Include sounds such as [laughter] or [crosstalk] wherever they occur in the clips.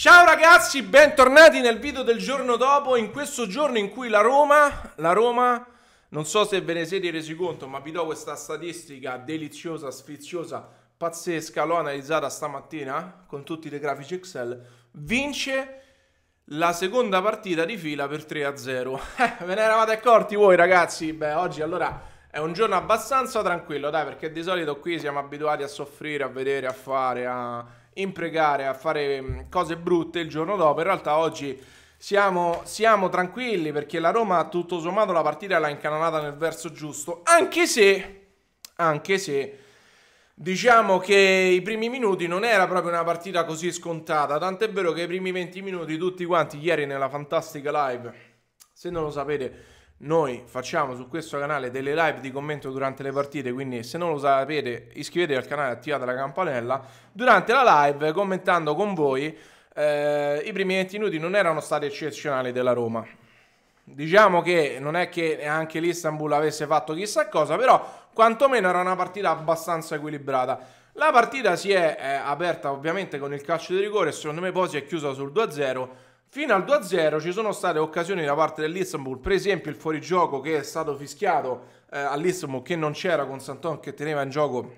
Ciao ragazzi, bentornati nel video del giorno dopo, in questo giorno in cui la Roma, la Roma, non so se ve ne siete resi conto, ma vi do questa statistica deliziosa, sfiziosa, pazzesca, l'ho analizzata stamattina con tutti i grafici Excel, vince la seconda partita di fila per 3-0. [laughs] Eh, ve ne eravate accorti voi ragazzi? Beh, oggi allora è un giorno abbastanza tranquillo, dai, perché di solito qui siamo abituati a soffrire, a vedere, a fare, a imprecare, a fare mm, cose brutte il giorno dopo. In realtà oggi siamo, siamo tranquilli perché la Roma tutto sommato la partita l'ha incanalata nel verso giusto, anche se, anche se diciamo che i primi minuti non era proprio una partita così scontata, tant'è vero che i primi 20 minuti tutti quanti ieri nella fantastica live, se non lo sapete noi facciamo su questo canale delle live di commento durante le partite, quindi se non lo sapete iscrivetevi al canale e attivate la campanella. Durante la live, commentando con voi, eh, i primi 20 minuti non erano stati eccezionali della Roma. Diciamo che non è che anche l'Istanbul avesse fatto chissà cosa, però quantomeno era una partita abbastanza equilibrata. La partita si è eh, aperta ovviamente con il calcio di rigore, secondo me poi si è chiusa sul 2-0 Fino al 2-0 ci sono state occasioni da parte dell'Istanbul, per esempio il fuorigioco che è stato fischiato eh, all'Istanbul che non c'era con Santon che teneva in gioco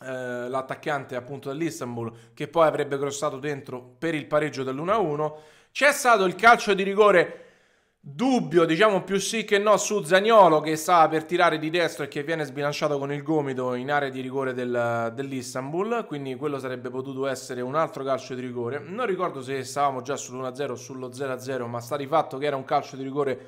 eh, l'attaccante appunto dell'Istanbul che poi avrebbe crossato dentro per il pareggio dell'1-1. C'è stato il calcio di rigore Dubbio, diciamo più sì che no, su Zagnolo che stava per tirare di destro e che viene sbilanciato con il gomito in area di rigore del, dell'Istanbul. Quindi quello sarebbe potuto essere un altro calcio di rigore. Non ricordo se stavamo già sull'1-0 o sullo 0-0, ma sta di fatto che era un calcio di rigore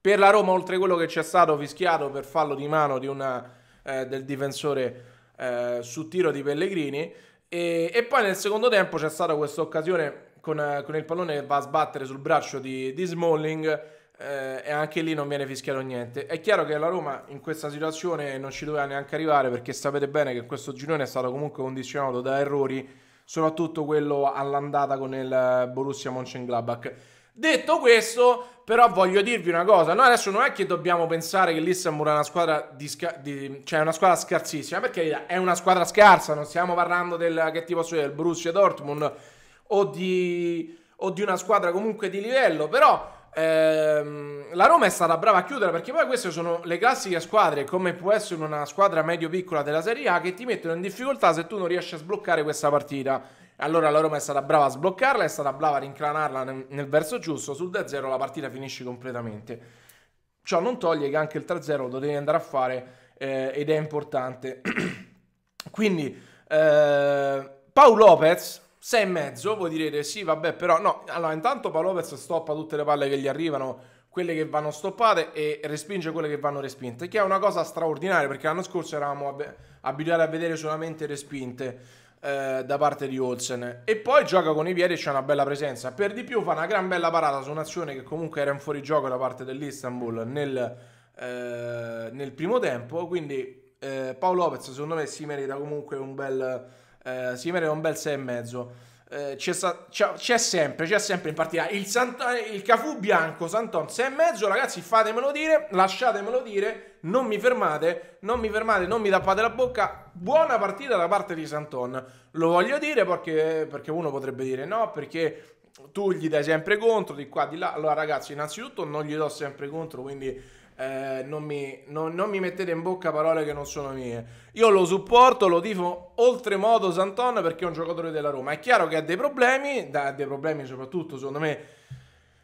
per la Roma, oltre a quello che c'è stato fischiato per fallo di mano di una, eh, del difensore eh, su tiro di Pellegrini. E, e, poi nel secondo tempo c'è stata questa occasione con, con, il pallone che va a sbattere sul braccio di, di Smalling eh, e anche lì non viene fischiato niente. È chiaro che la Roma in questa situazione non ci doveva neanche arrivare perché sapete bene che questo girone è stato comunque condizionato da errori, soprattutto quello all'andata con il Borussia Mönchengladbach. Detto questo, però voglio dirvi una cosa, noi adesso non è che dobbiamo pensare che l'Istanbul è una squadra, di sca- di, cioè una squadra scarsissima, perché è una squadra scarsa, non stiamo parlando del, che tipo del Borussia Dortmund o di, o di una squadra comunque di livello, però Ehm, la Roma è stata brava a chiudere perché poi queste sono le classiche squadre, come può essere una squadra medio-piccola della Serie A, che ti mettono in difficoltà se tu non riesci a sbloccare questa partita. Allora la Roma è stata brava a sbloccarla, è stata brava a rincranarla nel, nel verso giusto. Sul 2-0 la partita finisce completamente. Ciò non toglie che anche il 3-0 lo devi andare a fare eh, ed è importante. [clears throat] Quindi eh, Paolo Lopez 6 e mezzo, voi direte sì, vabbè, però no. Allora, intanto Paolo Lopez stoppa tutte le palle che gli arrivano, quelle che vanno stoppate e respinge quelle che vanno respinte, che è una cosa straordinaria perché l'anno scorso eravamo ab- abituati a vedere solamente respinte eh, da parte di Olsen. E poi gioca con i piedi e c'è una bella presenza. Per di più fa una gran bella parata su un'azione che comunque era in fuorigioco da parte dell'Istanbul nel, eh, nel primo tempo, quindi eh, Paolo Lopez secondo me si merita comunque un bel eh, si merita un bel 6,5. Eh, c'è, c'è, c'è, sempre, c'è sempre in partita il, Santa, il Cafu bianco Santon 6,5 ragazzi fatemelo dire, lasciatemelo dire non mi fermate, non mi fermate non mi tappate la bocca. Buona partita da parte di Santon. Lo voglio dire perché, perché uno potrebbe dire no perché tu gli dai sempre contro di qua di là. Allora ragazzi innanzitutto non gli do sempre contro quindi eh, non, mi, non, non, mi, mettete in bocca parole che non sono mie. Io lo supporto, lo tifo oltremodo Santon perché è un giocatore della Roma. È chiaro che ha dei problemi, ha dei problemi soprattutto secondo me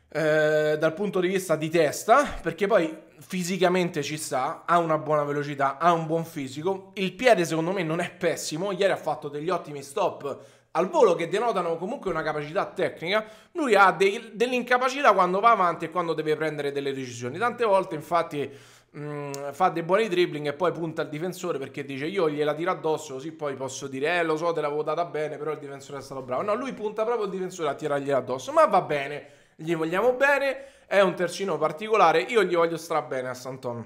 eh, dal punto di vista di testa, perché poi fisicamente ci sta, ha una buona velocità, ha un buon fisico. Il piede secondo me non è pessimo, ieri ha fatto degli ottimi stop al volo che denotano comunque una capacità tecnica, lui ha dei, dell'incapacità quando va avanti e quando deve prendere delle decisioni. Tante volte infatti mh, mm, fa dei buoni dribbling e poi punta al difensore perché dice io gliela tiro addosso così poi posso dire eh lo so te l'avevo data bene però il difensore è stato bravo. No, lui punta proprio il difensore a tirargliela addosso, ma va bene, gli vogliamo bene, è un terzino particolare, io gli voglio stra bene a Santon,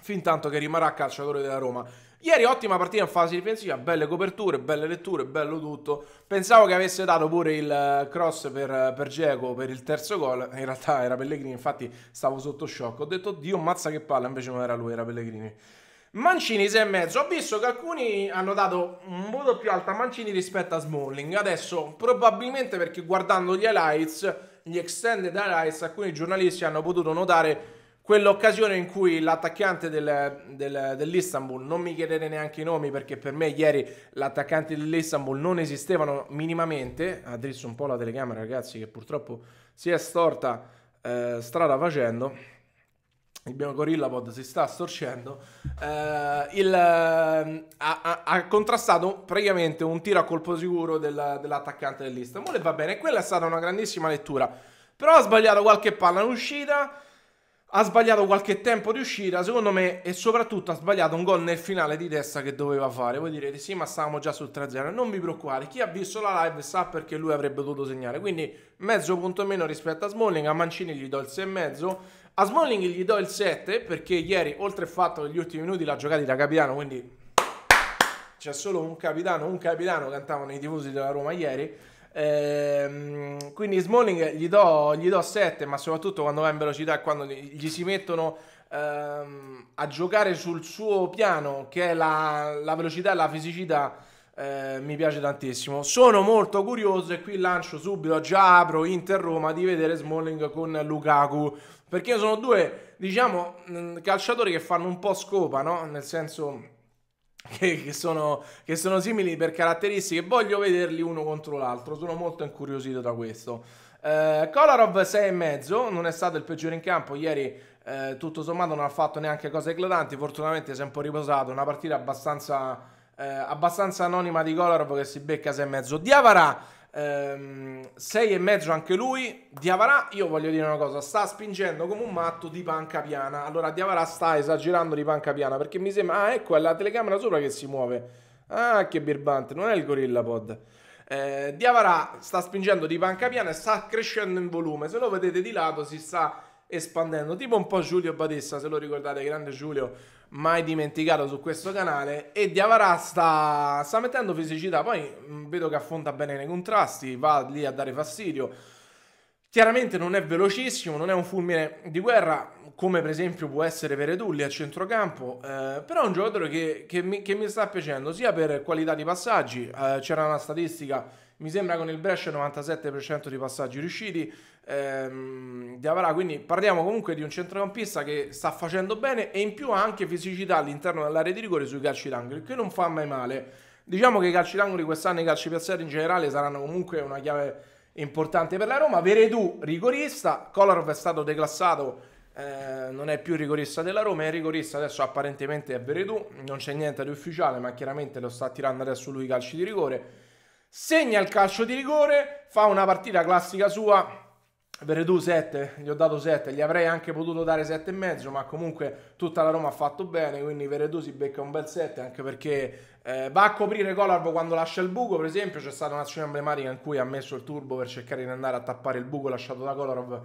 fin tanto che rimarrà calciatore della Roma. Ieri ottima partita in fase difensiva, belle coperture, belle letture, bello tutto. Pensavo che avesse dato pure il eh, cross per, per Geco per il terzo gol, in realtà era Pellegrini, infatti stavo sotto shock. Ho detto, Dio mazza che palla, invece non era lui, era Pellegrini. Mancini 6,5. Ho visto che alcuni hanno dato un voto più alto a Mancini rispetto a Smalling. Adesso, probabilmente perché guardando gli highlights, gli extended highlights, alcuni giornalisti hanno potuto notare quell'occasione in cui l'attaccante del, del, dell'Istanbul, non mi chiedete neanche i nomi perché per me ieri l'attaccante dell'Istanbul non esistevano minimamente, addrizzo un po' la telecamera ragazzi che purtroppo si è storta eh, strada facendo. Il mio GorillaPod si sta storcendo, eh, il, eh, ha, ha, contrastato praticamente un tiro a colpo sicuro del, dell'attaccante dell'Istanbul e va bene, quella è stata una grandissima lettura, però ha sbagliato qualche palla in uscita, ha sbagliato qualche tempo di uscita, secondo me, e soprattutto ha sbagliato un gol nel finale di testa che doveva fare. Voi direte, sì, ma stavamo già sul 3-0. Non vi preoccupate, chi ha visto la live sa perché lui avrebbe dovuto segnare. Quindi mezzo punto meno rispetto a Smalling, a Mancini gli do il 6,5. A Smalling gli do il 7 perché ieri, oltre al fatto che gli ultimi minuti l'ha giocati da capitano, quindi c'è solo un capitano, un capitano cantavano i tifosi della Roma ieri. Ehm, quindi Smalling gli do, gli do 7, ma soprattutto quando va in velocità e quando gli si mettono ehm, a giocare sul suo piano, che è la, la velocità e la fisicità, eh, mi piace tantissimo. Sono molto curioso e qui lancio subito, già apro Inter Roma, di vedere Smalling con Lukaku, perché sono due, diciamo, calciatori che fanno un po' scopa, no? Nel senso [laughs] che, che, sono, che, sono, simili per caratteristiche. Voglio vederli uno contro l'altro. Sono molto incuriosito da questo. Eh, Kolarov 6,5 non è stato il peggiore in campo. Ieri, eh, tutto sommato, non ha fatto neanche cose eclatanti. Fortunatamente si è un po' riposato. Una partita abbastanza, eh, abbastanza anonima di Kolarov che si becca 6,5. Diavara Ehm, 6 e mezzo anche lui. Diavarà, io voglio dire una cosa, sta spingendo come un matto di panca piana. Allora Diavarà sta esagerando di panca piana perché mi sembra, ah ecco è la telecamera sopra che si muove. Ah che birbante, non è il Gorilla Pod. Eh, Diavarà sta spingendo di panca piana e sta crescendo in volume. Se lo vedete di lato si sta espandendo, tipo un po' Giulio Batista, se lo ricordate, grande Giulio mai dimenticato su questo canale. E Diavara sta, sta mettendo fisicità. Poi mm, vedo che affonda bene nei contrasti, va lì a dare fastidio. Chiaramente non è velocissimo, non è un fulmine di guerra, come per esempio può essere Veredulli a centrocampo, eh, però è un giocatore che, che, mi, che, mi, sta piacendo sia per qualità di passaggi, eh, c'era una statistica, mi sembra con il Brescia 97% di passaggi riusciti, ehm, di Avarà. Quindi parliamo comunque di un centrocampista che sta facendo bene e in più ha anche fisicità all'interno dell'area di rigore sui calci d'angolo, che non fa mai male. Diciamo che i calci d'angolo quest'anno e i calci piazzati in generale saranno comunque una chiave importante per la Roma. Veredù rigorista, Kolarov è stato declassato. Eh, non è più rigorista della Roma, è rigorista adesso apparentemente è Veredù, non c'è niente di ufficiale, ma chiaramente lo sta tirando adesso lui i calci di rigore. Segna il calcio di rigore, fa una partita classica sua, Veredù 7, gli ho dato 7, gli avrei anche potuto dare 7,5, ma comunque tutta la Roma ha fatto bene, quindi Veredù si becca un bel 7, anche perché eh, va a coprire Kolarov quando lascia il buco, per esempio c'è stata un'azione emblematica in cui ha messo il turbo per cercare di andare a tappare il buco lasciato da Kolarov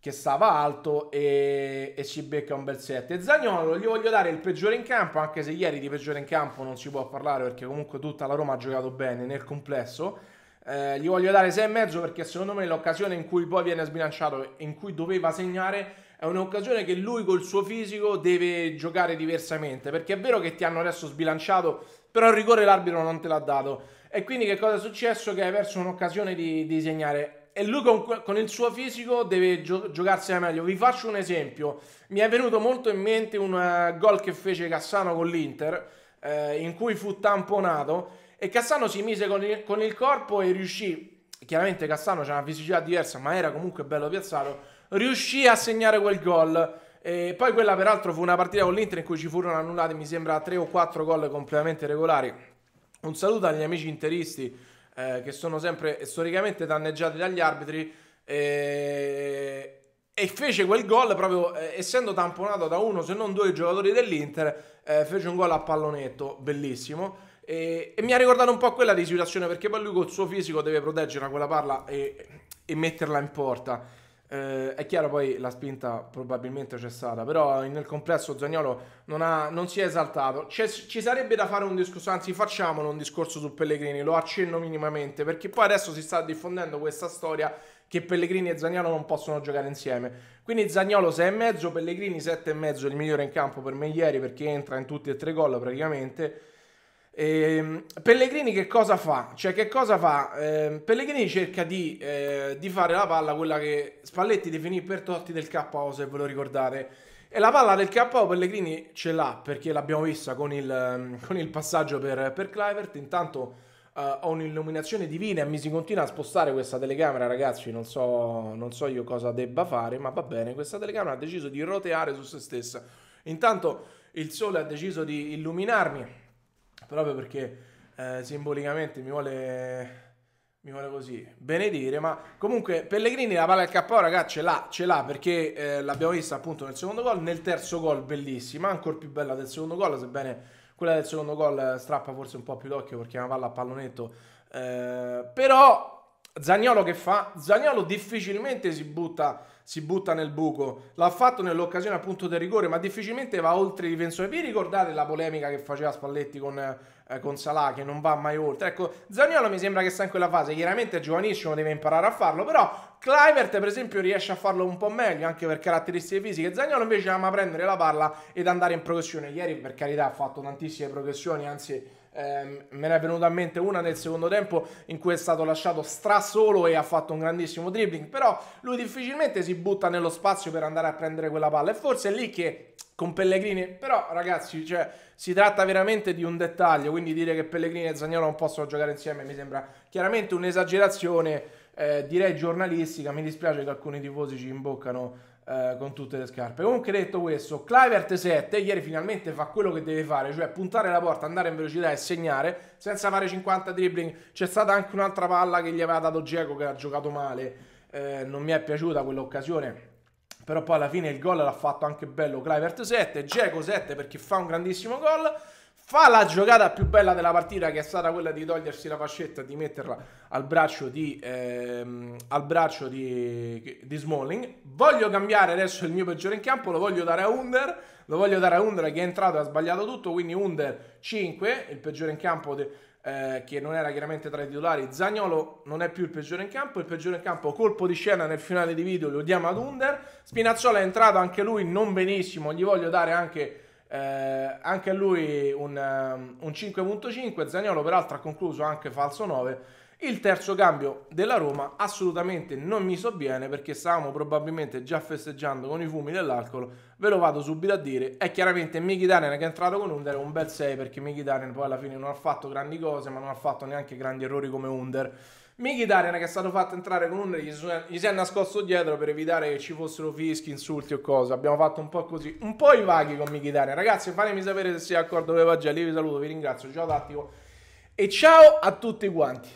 che stava alto e, e si becca un bel 7. Zagnolo gli voglio dare il peggiore in campo, anche se ieri di peggiore in campo non si può parlare perché comunque tutta la Roma ha giocato bene nel complesso eh, gli voglio dare 6,5 perché secondo me l'occasione in cui poi viene sbilanciato, in cui doveva segnare, è un'occasione che lui col suo fisico deve giocare diversamente. Perché è vero che ti hanno adesso sbilanciato, però il rigore l'arbitro non te l'ha dato. E quindi che cosa è successo? Che hai perso un'occasione di, di segnare. E lui con, con, il suo fisico deve gio- giocarsela meglio. Vi faccio un esempio. Mi è venuto molto in mente un uh, gol che fece Cassano con l'Inter, uh, in cui fu tamponato e Cassano si mise con il, con il corpo e riuscì, chiaramente Cassano c'era una fisicità diversa, ma era comunque bello piazzato, riuscì a segnare quel gol. E poi quella peraltro fu una partita con l'Inter in cui ci furono annullati, mi sembra, 3 o 4 gol completamente regolari. Un saluto agli amici interisti eh, che sono sempre storicamente danneggiati dagli arbitri. E, e fece quel gol proprio eh, essendo tamponato da uno se non due giocatori dell'Inter, eh, fece un gol a pallonetto bellissimo. E, e, mi ha ricordato un po' quella di situazione perché poi lui col suo fisico deve proteggere quella palla e, e metterla in porta. Eh, è chiaro poi la spinta probabilmente c'è stata, però nel complesso Zagnolo non, ha, non si è esaltato. C'è, ci sarebbe da fare un discorso, anzi facciamolo un discorso su Pellegrini, lo accenno minimamente, perché poi adesso si sta diffondendo questa storia che Pellegrini e Zagnolo non possono giocare insieme. Quindi Zagnolo 6,5, Pellegrini 7,5, il migliore in campo per me ieri perché entra in tutti e tre gol praticamente. E ehm, Pellegrini che cosa fa? Cioè che cosa fa? Eh, Pellegrini cerca di, eh, di, fare la palla, quella che Spalletti definì per Totti del KO se ve lo ricordate. E la palla del KO Pellegrini ce l'ha perché l'abbiamo vista con il, con il passaggio per, per Clivert. Intanto Uh, ho un'illuminazione divina e mi si continua a spostare questa telecamera, ragazzi. Non so, non so io cosa debba fare, ma va bene. Questa telecamera ha deciso di roteare su se stessa. Intanto il sole ha deciso di illuminarmi proprio perché eh, simbolicamente mi vuole mi vuole così benedire. Ma comunque Pellegrini la palla del KO, ragazzi, ce l'ha, ce l'ha perché eh, l'abbiamo vista appunto nel secondo gol. Nel terzo gol, bellissima, ancora più bella del secondo gol, sebbene quella del secondo gol strappa forse un po' più d'occhio perché è una palla a pallonetto. Eh, però Zagnolo che fa? Zagnolo difficilmente si butta, si butta nel buco. L'ha fatto nell'occasione appunto del rigore, ma difficilmente va oltre i difensori. Vi ricordate la polemica che faceva Spalletti con, eh, con Salah che non va mai oltre? Ecco, Zagnolo mi sembra che sta in quella fase. Chiaramente è giovanissimo, deve imparare a farlo, però Clivert per esempio riesce a farlo un po' meglio anche per caratteristiche fisiche. Zagnolo invece ama prendere la palla ed andare in progressione. Ieri per carità ha fatto tantissime progressioni, anzi eh, me ne è venuta a mente una nel secondo tempo in cui è stato lasciato stra solo e ha fatto un grandissimo dribbling, però lui difficilmente si butta nello spazio per andare a prendere quella palla e forse è lì che con Pellegrini, però ragazzi, cioè, si tratta veramente di un dettaglio, quindi dire che Pellegrini e Zagnolo non possono giocare insieme mi sembra chiaramente un'esagerazione eh, direi giornalistica. Mi dispiace che alcuni tifosi ci imboccano eh, con tutte le scarpe. Comunque detto questo, Clivert 7 ieri finalmente fa quello che deve fare, cioè puntare la porta, andare in velocità e segnare senza fare 50 dribbling. C'è stata anche un'altra palla che gli aveva dato Geco che ha giocato male. Eh, non mi è piaciuta quell'occasione. Però poi alla fine il gol l'ha fatto anche bello Clivert 7, Geco 7 perché fa un grandissimo gol fa la giocata più bella della partita che è stata quella di togliersi la fascetta e di metterla al braccio di, ehm, al braccio di, di, Smalling. Voglio cambiare adesso il mio peggiore in campo lo voglio dare a Under lo voglio dare a Under che è entrato e ha sbagliato tutto quindi Under 5 il peggiore in campo de, eh, che non era chiaramente tra i titolari. Zagnolo non è più il peggiore in campo il peggiore in campo colpo di scena nel finale di video lo diamo ad Under. Spinazzola è entrato anche lui non benissimo gli voglio dare anche eh, anche lui un, um, un 5.5, Zagnolo peraltro ha concluso anche falso 9. Il terzo cambio della Roma assolutamente non mi sovviene perché stavamo probabilmente già festeggiando con i fumi dell'alcol, ve lo vado subito a dire, è chiaramente Mkhitaryan che è entrato con Under, un bel 6 perché Mkhitaryan poi alla fine non ha fatto grandi cose ma non ha fatto neanche grandi errori come Under. Mkhitaryan che è stato fatto entrare con Under gli, si è nascosto dietro per evitare che ci fossero fischi, insulti o cose. Abbiamo fatto un po' così, un po' i vaghi con Mkhitaryan. Ragazzi, fatemi sapere se siete d'accordo con le pagelle. Vi saluto, vi ringrazio. Ciao Tattico e ciao a tutti quanti.